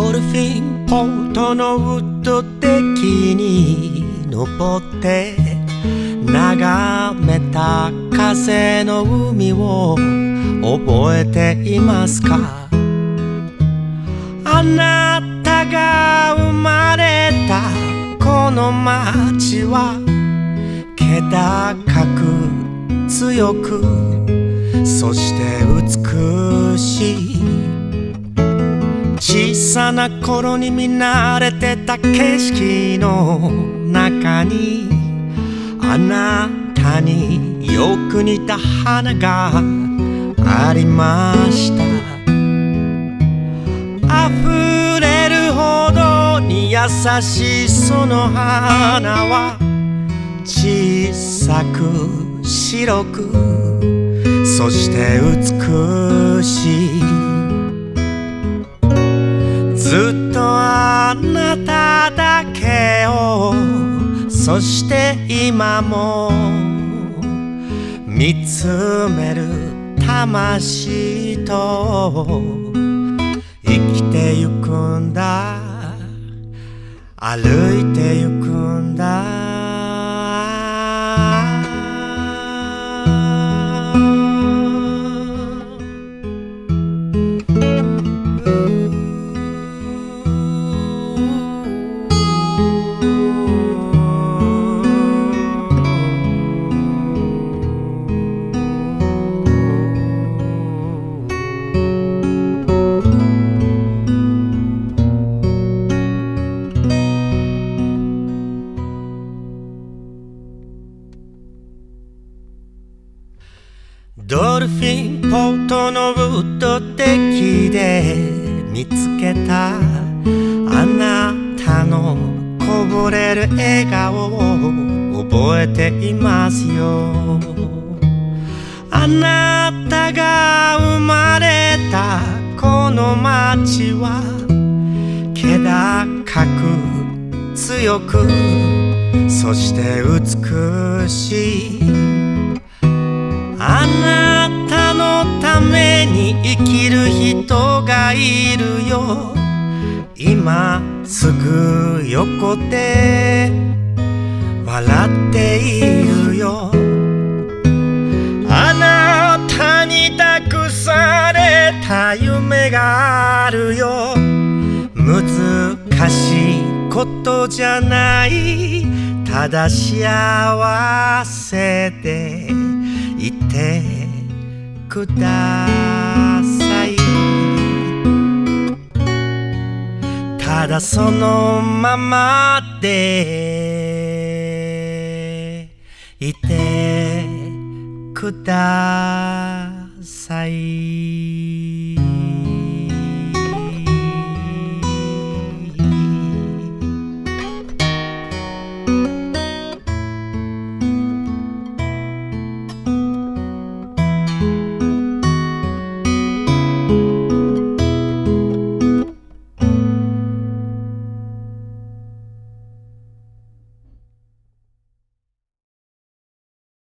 ドルフィンポートのウッドデッキに登って眺めた風の海を覚えていますか？あなたが生まれたこの街は気高く強くそして美しい。小さな頃に見慣れてた景色の中にあなたによく似た花がありました。溢れるほどに優しいその花は小さく白くそして美しい。そして今も見つめる魂と生きてゆくんだ。歩いてゆくドルフィンポートのウッドデッキで見つけたあなたのこぼれる笑顔を覚えていますよ。あなたが生まれたこの街は気高く強くそして美しい。あなたのために生きる人がいるよ。今すぐ横で笑っているよ。あなたに託された夢があるよ。難しいことじゃない。ただ幸せで。いてください。ただそのままでいてください。